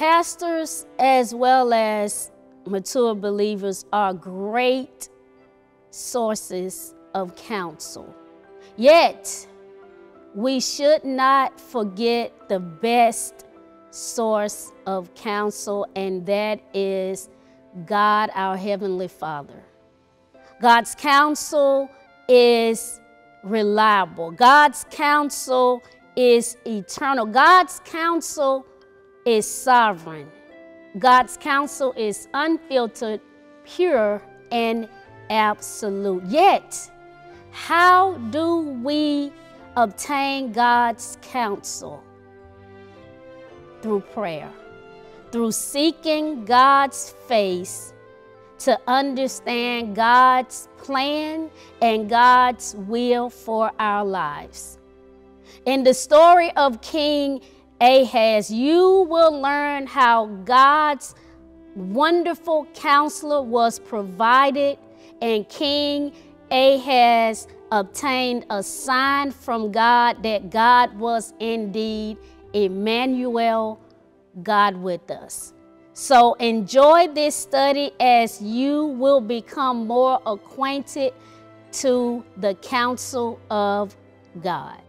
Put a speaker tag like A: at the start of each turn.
A: Pastors, as well as mature believers, are great sources of counsel. Yet, we should not forget the best source of counsel, and that is God, our Heavenly Father. God's counsel is reliable, God's counsel is eternal, God's counsel is sovereign, God's counsel is unfiltered, pure, and absolute. Yet, how do we obtain God's counsel? Through prayer, through seeking God's face to understand God's plan and God's will for our lives. In the story of King Ahaz, you will learn how God's wonderful counselor was provided and King Ahaz obtained a sign from God that God was indeed Emmanuel, God with us. So enjoy this study as you will become more acquainted to the counsel of God.